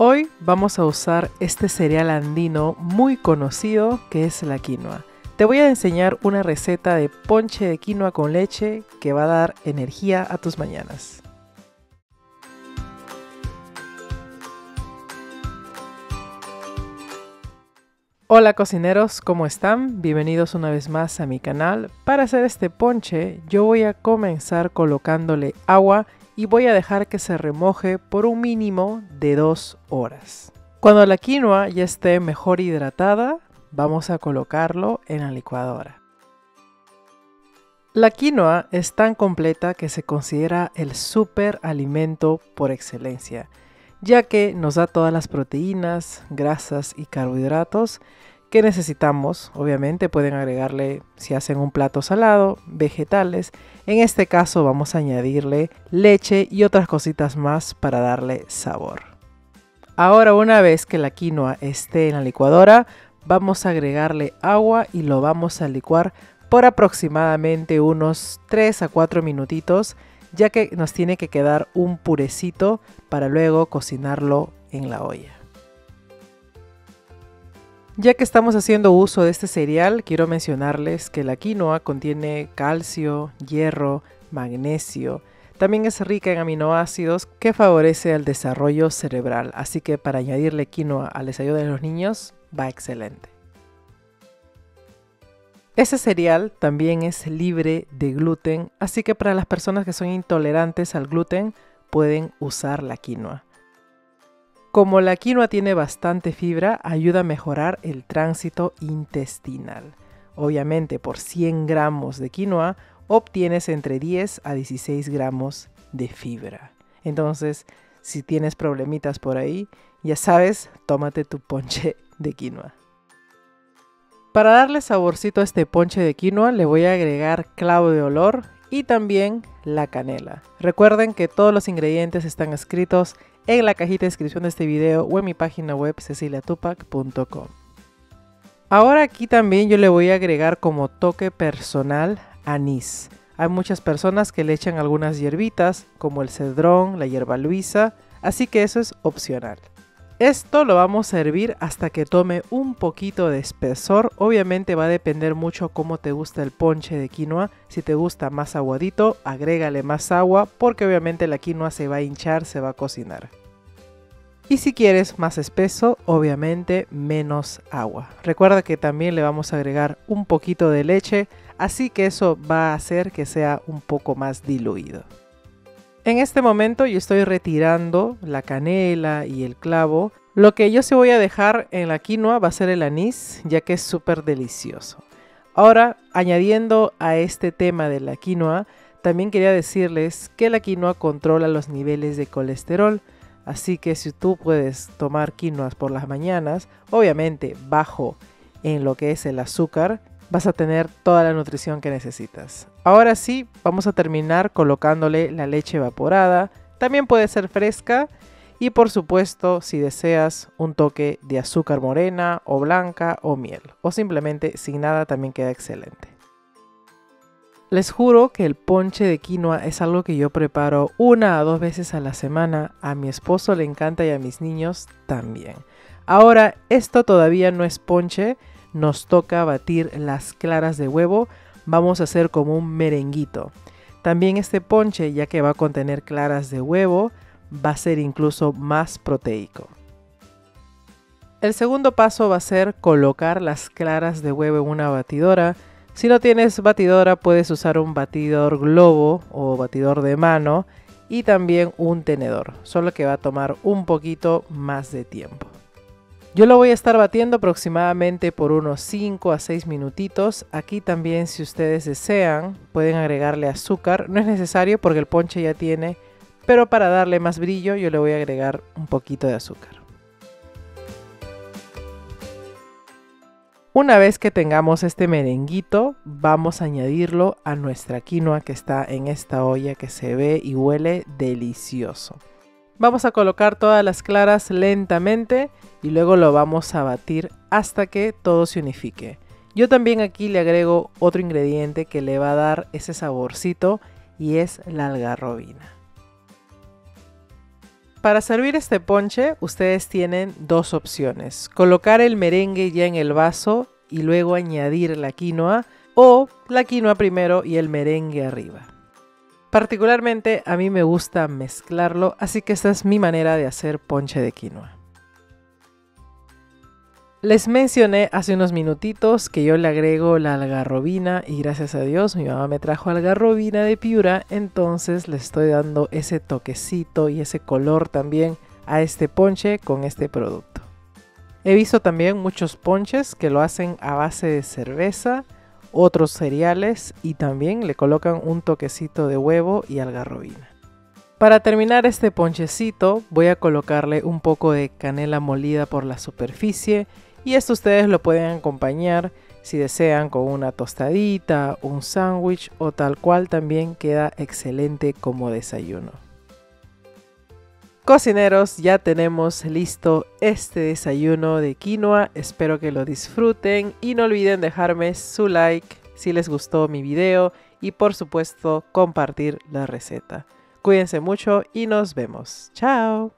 Hoy vamos a usar este cereal andino muy conocido que es la quinoa. Te voy a enseñar una receta de ponche de quinoa con leche que va a dar energía a tus mañanas. Hola cocineros, ¿cómo están? Bienvenidos una vez más a mi canal. Para hacer este ponche yo voy a comenzar colocándole agua y voy a dejar que se remoje por un mínimo de 2 horas. Cuando la quinoa ya esté mejor hidratada, vamos a colocarlo en la licuadora. La quinoa es tan completa que se considera el superalimento por excelencia ya que nos da todas las proteínas, grasas y carbohidratos que necesitamos. Obviamente pueden agregarle, si hacen un plato salado, vegetales. En este caso vamos a añadirle leche y otras cositas más para darle sabor. Ahora una vez que la quinoa esté en la licuadora, vamos a agregarle agua y lo vamos a licuar por aproximadamente unos 3 a 4 minutitos ya que nos tiene que quedar un purecito para luego cocinarlo en la olla. Ya que estamos haciendo uso de este cereal, quiero mencionarles que la quinoa contiene calcio, hierro, magnesio, también es rica en aminoácidos que favorece el desarrollo cerebral, así que para añadirle quinoa al desayuno de los niños va excelente. Este cereal también es libre de gluten, así que para las personas que son intolerantes al gluten pueden usar la quinoa. Como la quinoa tiene bastante fibra, ayuda a mejorar el tránsito intestinal. Obviamente por 100 gramos de quinoa obtienes entre 10 a 16 gramos de fibra. Entonces, si tienes problemitas por ahí, ya sabes, tómate tu ponche de quinoa. Para darle saborcito a este ponche de quinoa le voy a agregar clavo de olor y también la canela. Recuerden que todos los ingredientes están escritos en la cajita de descripción de este video o en mi página web ceciliatupac.com. Ahora aquí también yo le voy a agregar como toque personal anís. Hay muchas personas que le echan algunas hierbitas como el cedrón, la hierba luisa, así que eso es opcional. Esto lo vamos a hervir hasta que tome un poquito de espesor. Obviamente va a depender mucho cómo te gusta el ponche de quinoa. Si te gusta más aguadito, agrégale más agua porque obviamente la quinoa se va a hinchar, se va a cocinar. Y si quieres más espeso, obviamente menos agua. Recuerda que también le vamos a agregar un poquito de leche, así que eso va a hacer que sea un poco más diluido. En este momento yo estoy retirando la canela y el clavo. Lo que yo se voy a dejar en la quinoa va a ser el anís, ya que es súper delicioso. Ahora, añadiendo a este tema de la quinoa, también quería decirles que la quinoa controla los niveles de colesterol. Así que si tú puedes tomar quinoas por las mañanas, obviamente bajo en lo que es el azúcar, vas a tener toda la nutrición que necesitas. Ahora sí, vamos a terminar colocándole la leche evaporada. También puede ser fresca y por supuesto si deseas un toque de azúcar morena o blanca o miel o simplemente sin nada también queda excelente. Les juro que el ponche de quinoa es algo que yo preparo una a dos veces a la semana. A mi esposo le encanta y a mis niños también. Ahora, esto todavía no es ponche, nos toca batir las claras de huevo, vamos a hacer como un merenguito. También este ponche, ya que va a contener claras de huevo, va a ser incluso más proteico. El segundo paso va a ser colocar las claras de huevo en una batidora. Si no tienes batidora puedes usar un batidor globo o batidor de mano y también un tenedor, solo que va a tomar un poquito más de tiempo. Yo lo voy a estar batiendo aproximadamente por unos 5 a 6 minutitos. Aquí también si ustedes desean pueden agregarle azúcar. No es necesario porque el ponche ya tiene, pero para darle más brillo yo le voy a agregar un poquito de azúcar. Una vez que tengamos este merenguito, vamos a añadirlo a nuestra quinoa que está en esta olla que se ve y huele delicioso. Vamos a colocar todas las claras lentamente y luego lo vamos a batir hasta que todo se unifique. Yo también aquí le agrego otro ingrediente que le va a dar ese saborcito y es la algarrobina. Para servir este ponche, ustedes tienen dos opciones. Colocar el merengue ya en el vaso y luego añadir la quinoa o la quinoa primero y el merengue arriba. Particularmente a mí me gusta mezclarlo, así que esta es mi manera de hacer ponche de quinoa. Les mencioné hace unos minutitos que yo le agrego la algarrobina y gracias a Dios mi mamá me trajo algarrobina de Piura, entonces le estoy dando ese toquecito y ese color también a este ponche con este producto. He visto también muchos ponches que lo hacen a base de cerveza, otros cereales y también le colocan un toquecito de huevo y algarrobina. Para terminar este ponchecito voy a colocarle un poco de canela molida por la superficie y esto ustedes lo pueden acompañar si desean con una tostadita, un sándwich o tal cual también queda excelente como desayuno. Cocineros, ya tenemos listo este desayuno de quinoa, espero que lo disfruten y no olviden dejarme su like si les gustó mi video y por supuesto compartir la receta. Cuídense mucho y nos vemos. Chao.